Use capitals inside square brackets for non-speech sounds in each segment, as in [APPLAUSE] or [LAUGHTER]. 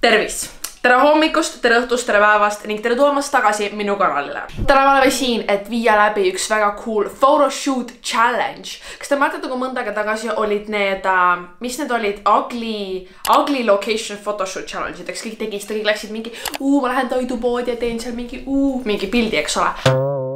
tervist! tere hommikust, tere õhtust, tere päevast ning tere tulemast tagasi minu kanalile. täna me oleme siin, et viia läbi üks väga cool photoshoot challenge. kas te mäletate, kui mõnda aega tagasi olid need uh,, mis need olid, ugly, ugly location photoshoot challenge'id, eks kõik tegid seda, kõik läksid mingi, ma lähen toidupoodi ja teen seal mingi, mingi pildi, eks ole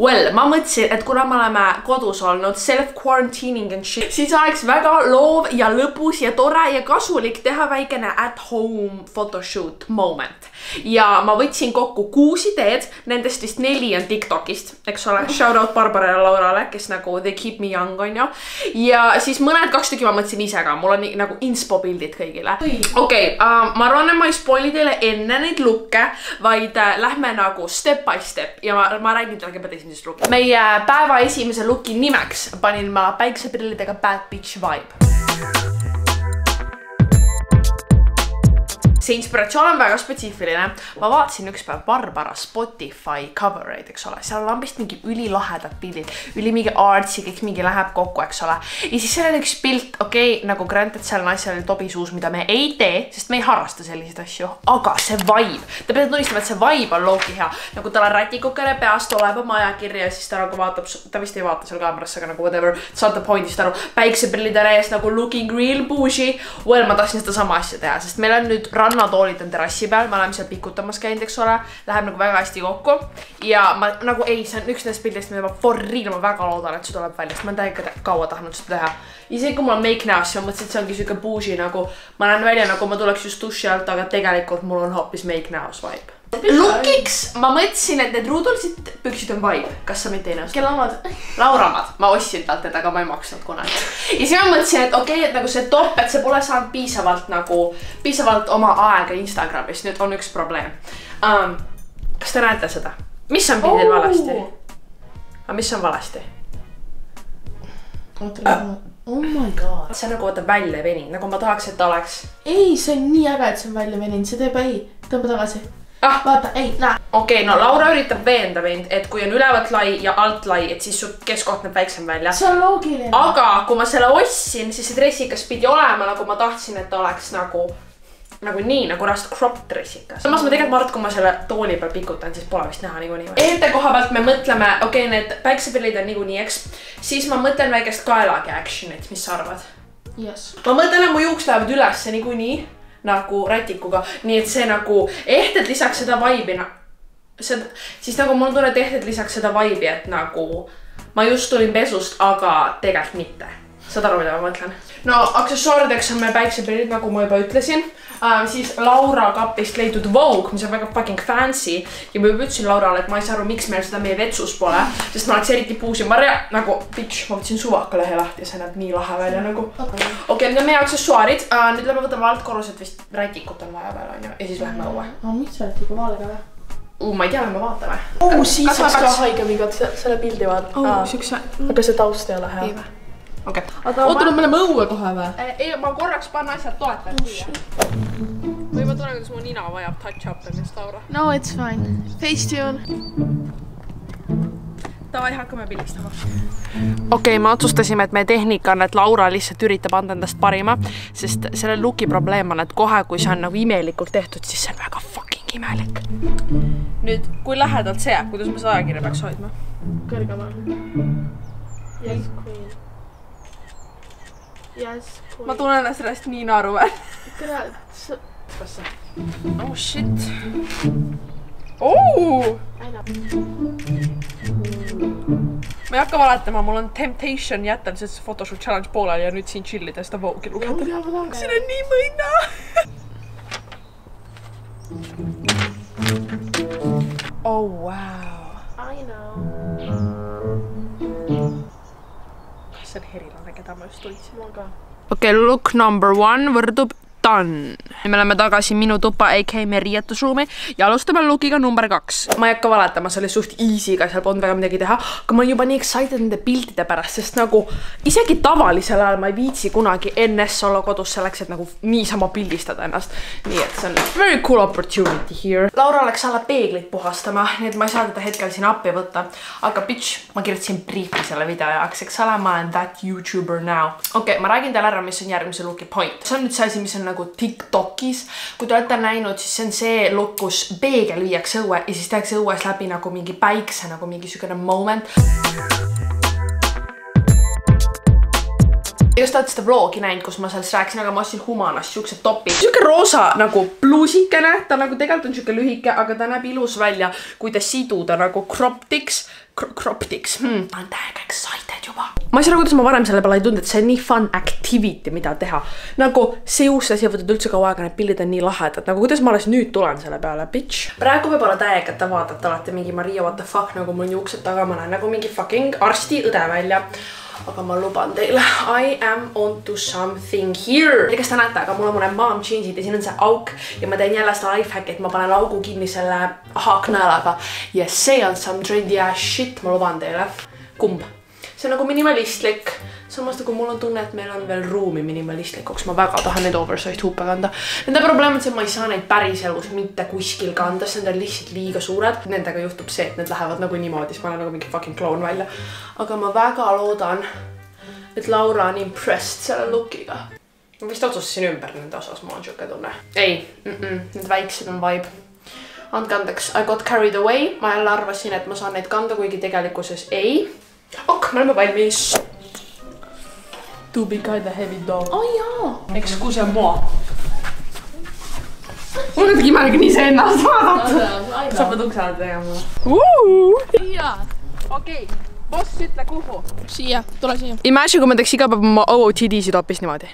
Well, ma mõtlesin, et kuna me oleme kodus olnud self-quarantining and shit, siis oleks väga loov ja lõbus ja tore ja kasulik teha väikene at home photoshoot moment. ja ma võtsin kokku kuus ideed, nendest vist neli on Tiktokist, eks ole, shout out Barbara ja Laurale, kes nagu they keep me young on ju. ja siis mõned kaks tükki ma mõtlesin ise ka, mul on nii, nagu inspo pildid kõigile. okei okay, uh,, ma arvan, et ma ei spoil'i teile enne neid lukke, vaid uh, lähme nagu step by step ja ma, ma räägin teile kõigepealt esimesest esimesest looki. meie päeva esimese looki nimeks panin ma päikseprillidega Bad Bitch Vibe see inspiratsioon on väga spetsiifiline. ma vaatasin ükspäev Barbara Spotify cover eid, eks ole, seal on lambist mingi ülilahedad pildid, üli mingi artsy, kõik mingi läheb kokku, eks ole. ja siis seal oli üks pilt, okei okay,, nagu granted seal naisel oli tobisuus, mida me ei tee, sest me ei harrasta selliseid asju, aga see vibe, te peate tunnistama, et see vibe on loogi hea. nagu tal on rätikukene peas, tuleb oma ajakirja ja siis ta nagu vaatab, ta vist ei vaata seal kaamerasse, aga nagu whatever, saate point'ist aru, päikseprillid on ees nagu looking real bougie. Well, ma tahtsin sedasama asja teha, sest meil on nüüd rannatoolid on terrassi peal, me oleme seal pikutamas käinud, eks ole. Läheb nagu väga hästi kokku ja ma nagu ei, see on üks nendest pildidest, mida ma for real, ma väga loodan, et see tuleb välja, sest ma olen täiega kaua tahtnud seda teha. isegi kui mul on make näos, siis ma mõtlesin, et see ongi siuke bougie nagu, ma näen välja nagu ma tuleks just duši alt, aga tegelikult mul on hoopis make näos vibe Lookiks ma mõtlesin, et need ruudulised püksid on vibe, kas sa mind ei nõustu? kelle omad? Laura omad, ma ostsin talt need, aga ma ei maksnud kunagi. ja siis ma mõtlesin, et okei okay,, et nagu see top, et see pole saanud piisavalt nagu, piisavalt oma aega Instagramis, nüüd on üks probleem um,. kas te näete seda? mis on pildil oh. valesti? aga mis on valesti? oota uh., oh my god. see on nagu vaata välja veninud, nagu ma tahaks, et ta oleks. ei, see on nii äge, et see on välja veninud, see teeb ei, tõmba tagasi ah. vaata, ei, näe. okei okay,, no Laura üritab veenda mind, et kui on ülevalt lai ja alt lai, et siis su keskkoht näeb väiksem välja. see on loogiline. aga kui ma selle ostsin, siis see dressikas pidi olema nagu ma tahtsin, et ta oleks nagu nagu nii nagu rast crop dressikas. samas ma tegelikult ma arvan, et kui ma selle tooli peal pikutan, siis pole vist näha niikuinii. eerte koha pealt me mõtleme, okei okay,, need päikseprillid on niikuinii, eks. siis ma mõtlen väikest kaelagi action'it, mis sa arvad yes.? ma mõtlen, et mu juuksed lähevad ülesse niikuinii nagu rätikuga, nii et see nagu ehted lisaks seda vibe'i, seda, siis nagu mul et ehted lisaks seda vibe'i, et nagu ma just tulin pesust, aga tegelikult mitte saad aru, mida ma mõtlen? No aksessuaarideks on meil päikseprillid, nagu ma juba ütlesin uh,. siis Laura kapist leidnud Vogue, mis on väga fucking fancy. ja ma juba ütlesin Laurale, et ma ei saa aru, miks meil seda meie vetsus pole. sest ma oleks eriti puus ja ma rea-, nagu bitch, ma võtsin suvakalehe lahti ja see näeb nii lahe välja nagu. okei okay,, need on meie aksessuaarid uh,. nüüd lähme võtame altkorruselt vist rätikut on vaja veel onju ja siis lähme õue. no mis rätiku vaale ka või? Uh, ma ei tea, lähme vaatame. oh, siis oleks ka haige mingi selle pildi vaata oh,. siukse. aga see taust ei ole hea okei okay.. oota, nüüd me läheme õue kohe või? ei, ma korraks panen asjad toetajaks siia oh,. või ma tunnen, kuidas mu nina vajab touch up imist, Laura. no it's fine. Facetune. Davai, hakkame pildistama. okei okay,, me otsustasime, et meie tehnika on, et Laura lihtsalt üritab anda endast parima, sest selle looki probleem on, et kohe, kui see on nagu imelikult tehtud, siis see on väga fucking imelik. nüüd, kui lähedalt see jääb, kuidas ma seda ajakirja peaks hoidma? kõrgemal. Yes, queen yes, ma tunnen ennast sellest nii naeruväärne. kurat, sa. kas sa? oh shit. Oh! ma ei hakka valetama, mul on temptation jätta lihtsalt see photoshoot challenge pooleli ja nüüd siin chill ida seda Vogue'i lugeda. siin on nii mõnna oh wow. I know see on herilane, keda ma just tundsin. okei okay,, look number one võrdub done. me oleme tagasi minu tuppa, AK meie riietusruumi ja alustame look'iga number kaks. ma ei hakka valetama, see oli suht easy'ga, seal polnud väga midagi teha, aga ma olen juba nii excited nende piltide pärast, sest nagu isegi tavalisel ajal ma ei viitsi kunagi NS olla kodus selleks, et nagu niisama pildistada ennast. nii et see on very cool opportunity here. Laura läks alla peeglit puhastama, nii et ma ei saa teda hetkel siin appi võtta. aga bitch, ma kirjutasin briifi selle video jaoks, eks ole, ma olen that Youtuber now. okei okay,, ma räägin teile ära, mis on järgmise look'i point. see on nüüd see asi, mis on nagu nagu Tiktokis. kui te olete näinud, siis see on see look, kus peegel viiakse õue ja siis tehakse õues läbi nagu mingi päikse nagu mingi siukene moment. Just olete seda vlogi näinud, kus ma sellest rääkisin, aga ma ostsin Humanast siukse topi. siuke roosa nagu pluusikene, ta nagu tegelikult on siuke lühike, aga ta näeb ilus välja, kui ta siduda nagu kroptiks, kroptiks hmm.. ma olen täiega excited juba. ma ei saa aru, kuidas ma varem selle peale ei tundnud, et see on nii fun activity, mida teha. nagu see juust asi võtab üldse kaua aega, need pildid on nii lahedad, nagu kuidas ma alles nüüd tulen selle peale, bitch. praegu võib-olla täiega, te vaatate alati mingi Maria what the fuck nagu mul on juuksed taga, ma näen nagu mingi fucking arstiõde välja aga ma luban teile, I am on to something here. ja kes te näete, aga mul on mõned mom jeansid ja siin on see auk ja ma teen jälle seda lifehacki, et ma panen augu kinni selle haaknõelaga ja see on some trendy ass shit, ma luban teile. kumb? see on nagu minimalistlik, samas nagu mul on tunne, et meil on veel ruumi minimalistlikuks, ma väga tahan neid oversized huupe kanda. Nende probleem on see, et ma ei saa neid päriselus mitte kuskil kanda, sest need on lihtsalt liiga suured. Nendega juhtub see, et need lähevad nagu niimoodi, siis ma olen nagu mingi fucking kloun välja. aga ma väga loodan, et Laura on impressed selle look'iga. ma vist otsustasin ümber nende osas, mul on siuke tunne. ei mm, -mm, need väiksed on vibe andke andeks, I got carried away, ma jälle arvasin, et ma saan neid kanda, kuigi tegelikkuses ei. ok, me oleme valmis. To be kinda heavy dog. aa jaa. Excusez-moi. mul on imelik iseennast vaadata. sa pead ukse alla tegema. okei, boss ütle kuhu. siia, tule siia. Imagine, kui ma teeks iga päev oma OOTD-sid hoopis niimoodi.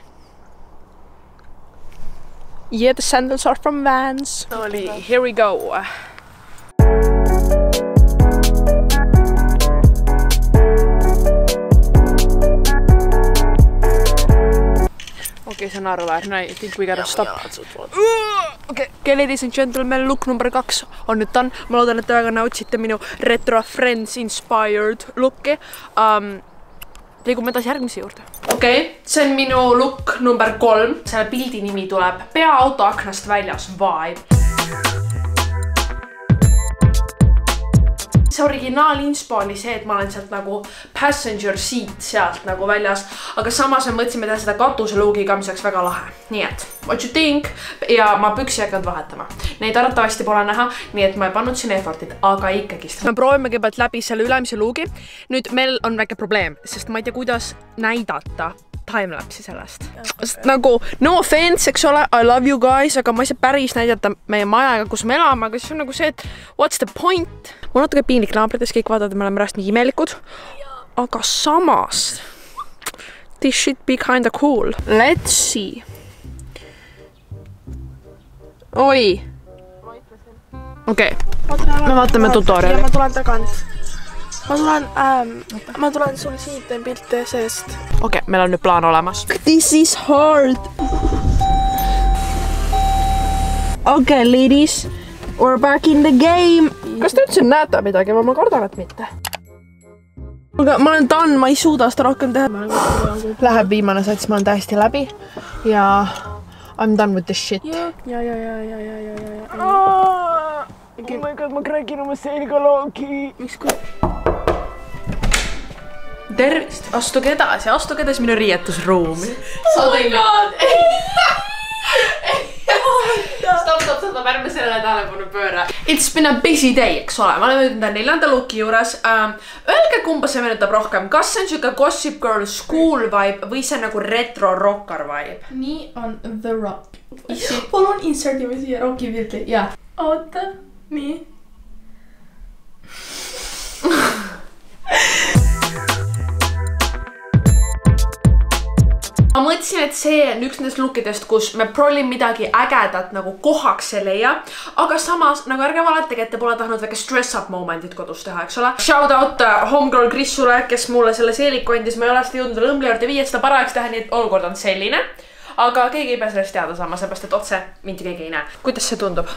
Yeah, the sandals are from Vans. oli, here we go. Okei okay,, see on naeruväärne, I think we gotta stop. okei, okay, ladies and gentlemen, look number kaks on nüüd done. ma loodan, et te väga nautisite minu retro friends inspired look'i um,. liigume edasi järgmise juurde. okei okay,, see on minu look number kolm, selle pildi nimi tuleb peaauto aknast väljas vibe. See originaalinspo oli see, et ma olen sealt nagu passenger seat sealt nagu väljas, aga samas me mõtlesime teha seda katuseluugiga, mis oleks väga lahe. nii et what you think ja ma püksi ei hakanud vahetama. Neid arvatavasti pole näha, nii et ma ei pannud siin effort'it, aga ikkagist. me proovime kõigepealt läbi selle ülemise luugi. nüüd meil on väike probleem, sest ma ei tea, kuidas näidata timelapse'i sellest. sest nagu no offense, eks ole, I love you guys, aga ma ei saa päris näidata meie maja ega kus me elame, aga siis on nagu see, et what's the point. mul on natuke piinlik naabrites kõik vaatavad, et me oleme pärast nii imelikud. aga samas this should be kinda cool. Let's see. oi. okei okay., me vaatame tutorial'i ma. tulen tagant. Ma tulen ähm,, ma tulen sul siit teen pilte seest. okei okay,, meil on nüüd plaan olemas. This is hard. okei okay,, ladies, we are back in the game. kas te üldse näete midagi või ma kardan, et mitte? kuulge, ma olen done, ma ei suuda seda rohkem teha. Läheb viimane sats, ma olen täiesti läbi ja I m done with this shit. ja, ja, ja, ja, ja, ja, ja, ja. oh my god, ma krägin oma selga loogi. miks kui? tervist, astuge edasi, astuge edasi minu riietusruumi. [LAUGHS] oh my god, stopp, stopp, stopp, ärme sellele tähelepanu pööra. It's been a busy day, eks ole, me oleme nüüd enda neljanda looki juures um,. Öelge, kumba see meenutab rohkem, kas see on siuke Gossip Girl school vibe või see on nagu retro rocker vibe? nii on The Rock. palun inserdime siia Rocki pildi, jaa. oota, nii. [LAUGHS] ma mõtlesin, et see on üks nendest lookidest, kus me prollim midagi ägedat nagu kohaks ei leia, aga samas nagu ärge valetage, et te pole tahtnud väike stress up moment'it kodus teha, eks ole. Shout out äh, homegirl Krisule, kes mulle selle seeliku andis, ma ei ole seda jõudnud veel õmbli juurde viia, et seda parajaks teha, nii et olukord on selline. aga keegi ei pea sellest teada saama, sellepärast et otse mind keegi ei näe. kuidas see tundub?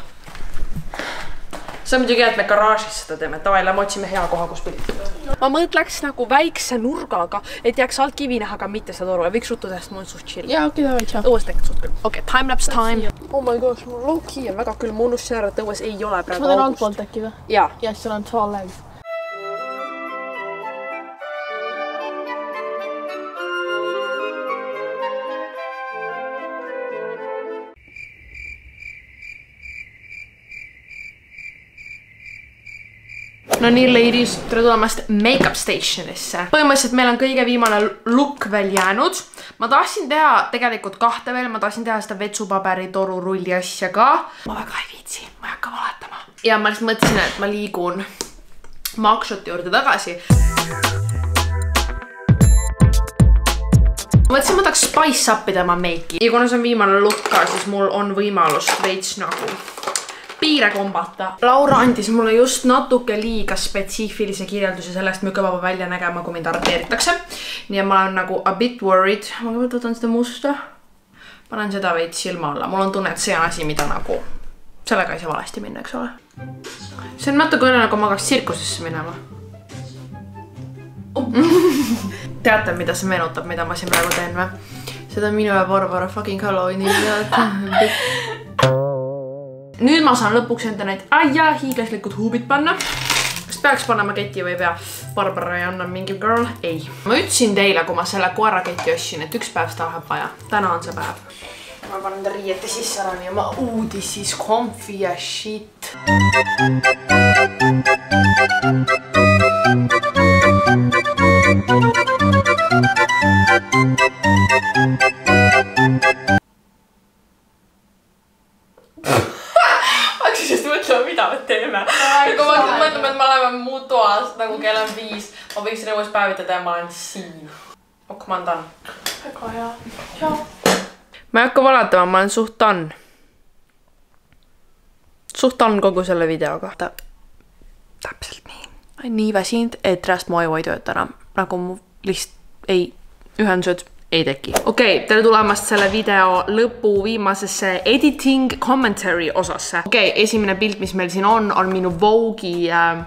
See on muidugi hea, et me garaažis seda teeme, davai, lähme otsime hea koha, kus pilditada. ma mõtleks nagu väikse nurgaga, et jääks alt kivi näha, aga mitte seda toru ja võiks ruttu teha, sest mul on suht chill. jaa, okei, davai, tšau. õues tegelikult suht küll. okei okay,, time-lapse time. oh my gosh, mul low-key on väga külm, ma unustasin ära, et õues ei ole kas praegu ma teen altpoolt äkki või? jaa, jah, seal on tall legs. No nii, ladies, tere tulemast Makeup Stationisse. põhimõtteliselt meil on kõige viimane look veel jäänud. ma tahtsin teha tegelikult kahte veel, ma tahtsin teha seda vetsupaberi toru rulli asja ka. ma väga ei viitsi, ma ei hakka valetama. ja ma lihtsalt mõtlesin, et ma liigun Makshoti juurde tagasi. mõtlesin, ma tahaks spice up ida oma meiki ja kuna see on viimane look ka, siis mul on võimalus veits nagu piire kombata. Laura andis mulle just natuke liiga spetsiifilise kirjelduse sellest, milline ma pean välja nägema, kui mind arreteeritakse. nii et ma olen nagu a bit worried. ma kõigepealt võtan seda musta. panen seda veits silma alla, mul on tunne, et see on asi, mida nagu, sellega ei saa valesti minna, eks ole. see on natukene nagu ma hakkaks tsirkusesse minema [LAUGHS] teate, mida see meenutab, mida ma siin praegu teen või? seda minu ja Barbara fucking Halloweeni videot [LAUGHS] nüüd ma saan lõpuks enda need aia hiiglaslikud huubid panna. kas peaks panema keti või ei pea? Barbara ei anna mingi girl, ei. ma ütlesin teile, kui ma selle koeraketi ostsin, et üks päev seda läheb vaja. täna on see päev. ma panen ta riiete sisse ära, nii oma uudis siis comfy as shit. Ma võiks rõõmus päevitada ja ma olen siin. ok, ma olen done. väga hea, tšau. ma ei hakka valetama, ma olen suht done. suht done kogu selle videoga täpselt nii. ma olen nii väsinud, et reast mu aju ei tööta enam, nagu mu lihtsalt ei, ühendused ei teki. okei okay,, tere tulemast selle video lõpu viimasesse editing commentary osasse. okei okay,, esimene pilt, mis meil siin on, on minu Vogue'i äh,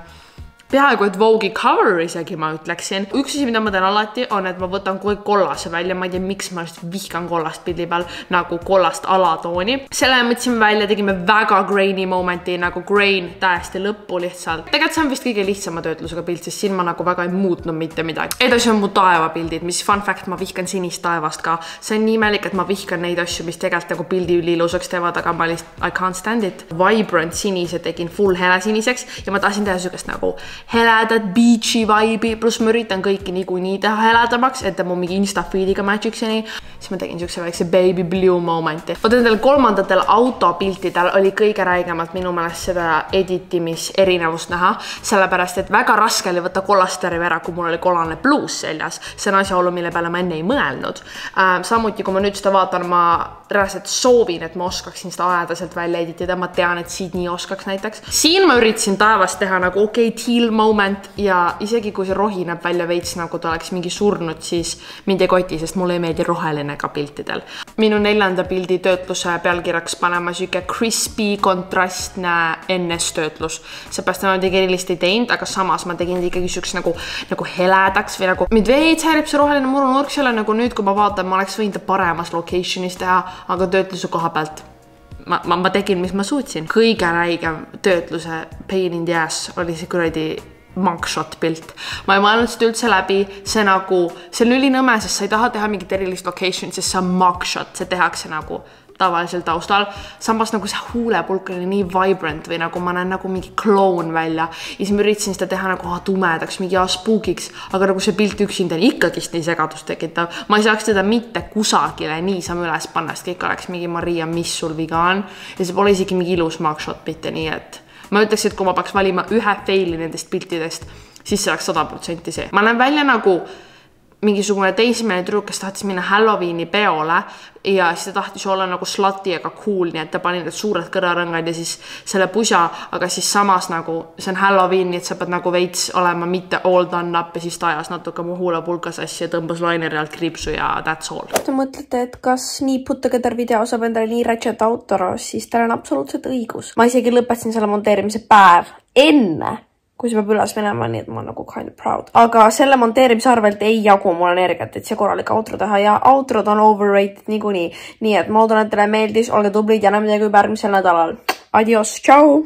peaaegu et Vogue'i cover isegi ma ütleksin. üks asi, mida ma teen alati, on, et ma võtan aeg kollase välja, ma ei tea, miks ma lihtsalt vihkan kollast pildi peal nagu kollast alatooni. selle mõtlesime välja, tegime väga grainy momenti nagu grain täiesti lõppu lihtsalt. tegelikult see on vist kõige lihtsama töötlusega pilt, sest siin ma nagu väga ei muutnud mitte midagi. edasi on mu taevapildid, mis fun fact, ma vihkan sinist taevast ka. see on nii imelik, et ma vihkan neid asju, mis tegelikult nagu pildi üliilusaks teevad, aga ma lihtsalt I can't stand it. Vibrant sinise tegin full helesiniseks ja ma tahtsin teha siukest nagu heledat beach'i vibe'i, pluss ma üritan kõiki niikuinii teha heledamaks, et ta mu mingi insta feed'iga match'iks ja nii. siis ma tegin siukse väikse baby blue momenti. vot nendel kolmandatel autopiltidel oli kõige räigemalt minu meelest seda editimiserinevust näha, sellepärast et väga raske oli võtta kollast värvi ära, kui mul oli kollane pluus seljas. see on asjaolu, mille peale ma enne ei mõelnud ähm,. samuti, kui ma nüüd seda vaatan, ma reaalselt soovin, et ma oskaksin seda aedaselt välja editida, ma tean, et nii oskaks näiteks. siin ma üritasin taevast teha nagu okei okay,, teal moment ja isegi kui see rohi näeb välja veits nagu ta oleks mingi surnud, siis mind ei koti, sest mulle ei meeldi roheline ka piltidel. minu neljanda pildi töötluse pealkirjaks panema sihuke crispy kontrastne NS-töötlus. seepärast ma midagi erilist ei teinud, aga samas ma tegin ikkagi siukse nagu, nagu heledaks või nagu mind veits häirib see roheline murunurk selle nagu nüüd, kui ma vaatan, ma oleks võinud paremas location'is teha, aga töötluse koha pealt ma, ma, ma tegin, mis ma suutsin. kõige räigem töötluse pain in the ass oli see kuradi mugshot pilt. ma ei mõelnud seda üldse läbi, see nagu, see on ülinõme, sest sa ei taha teha mingit erilist location'i, sest see on mugshot, see tehakse nagu tavalisel taustal. samas nagu see huulepulk oli nii vibrant või nagu ma näen nagu mingi kloun välja ja siis ma üritasin seda teha nagu tumedaks, mingi spookiks, aga nagu see pilt üksinda on ikkagist nii segadust tekitav. ma ei saaks teda mitte kusagile niisama üles panna, sest kõik oleks mingi Maria, mis sul viga on. ja see pole isegi mingi ilus mugshot mitte nii, et ma ütleks, et kui ma peaks valima ühe faili nendest piltidest, siis see oleks sada protsenti see. ma näen välja nagu mingisugune teismeline tüdruk, kes tahtis minna Halloweeni peole ja siis ta tahtis olla nagu slutty, aga cool, nii et ta pani need suured kõrarõngad ja siis selle pusa, aga siis samas nagu see on Halloween, nii et sa pead nagu veits olema mitte all done up ja siis ta ajas natuke mu huulepulka sassi ja tõmbas laineri alt kriipsu ja that's all. te mõtlete, et kas nii put together video saab endale nii ratchet autoro, siis teil on absoluutselt õigus. ma isegi lõpetasin selle monteerimise päev enne kui see peab üles minema, nii et ma olen nagu kind of proud. aga selle monteerimise arvelt ei jagu mul energiat, et see korralik outro teha ja outrod on overrated niikuinii. nii et ma loodan, et teile meeldis, olge tublid ja näeme teiega juba järgmisel nädalal. Adios, tšau!